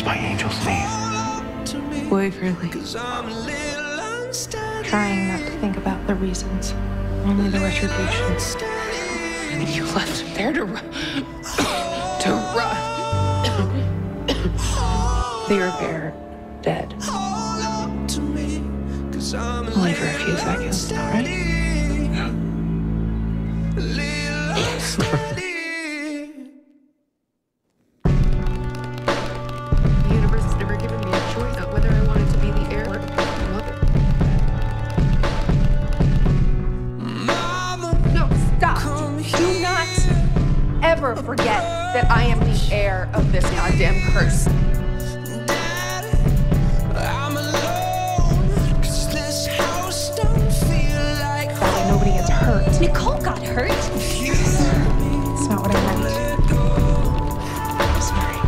What's my angel sneeze? Waverly. Trying not to think about the reasons, only the retribution. And you left him there to run. to run. They were bare, dead. Only for a few seconds, all right? Do not ever forget that I am the heir of this goddamn curse. Nobody gets hurt. Nicole got hurt. It's not what I meant. I'm sorry.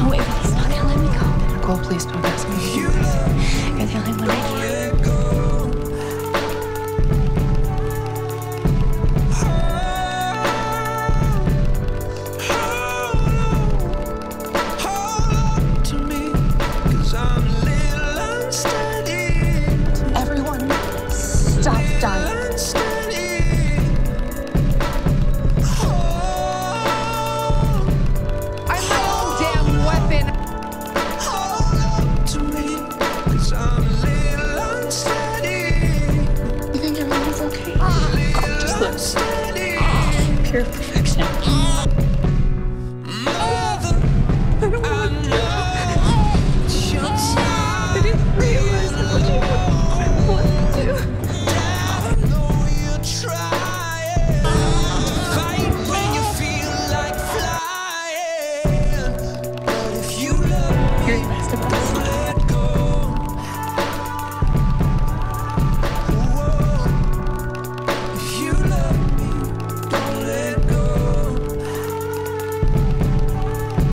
No, Waverly's not gonna let me go. Nicole, please don't ask me. to do this. You're the only one I can. Everyone, stop dying. I'm my own damn weapon. You think okay? Oh, just this. Pure perfection.